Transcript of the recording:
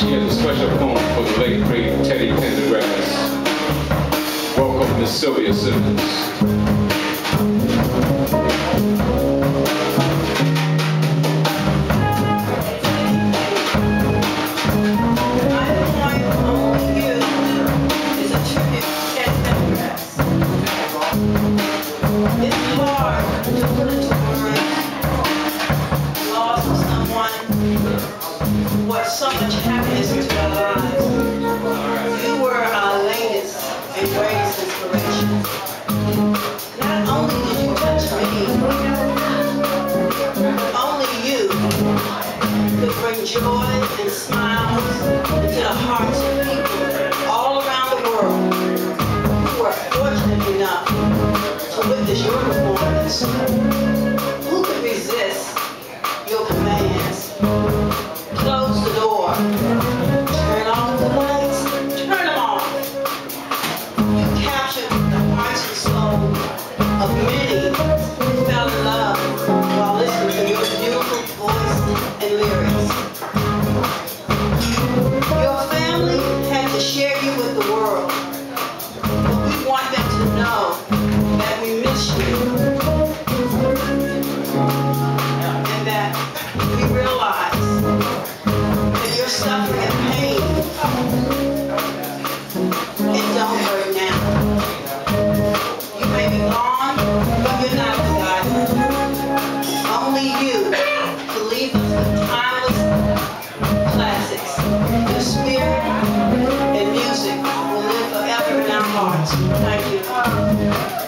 She has a special poem for the late great Teddy Pendergrass. Welcome, Miss Sylvia Simmons. so much joy and smiles into the hearts of people all around the world who are fortunate enough to witness your performance. Who could resist your commands? Close the door. Turn off the lights. Fell in love while listening to your beautiful voice and lyrics. Your family had to share you with the world. But we want them to know that we miss you. And that we realize that your suffering and pain, it don't hurt now. You may be gone, you can leave us with timeless classics. Your spirit and music will live forever in our hearts. Thank you.